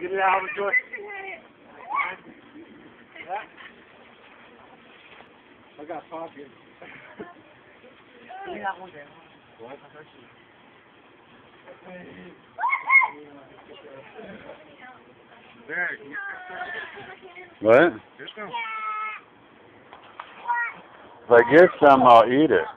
Get it out of the. I got pockets. Give me one. What? If I get some, I'll eat it.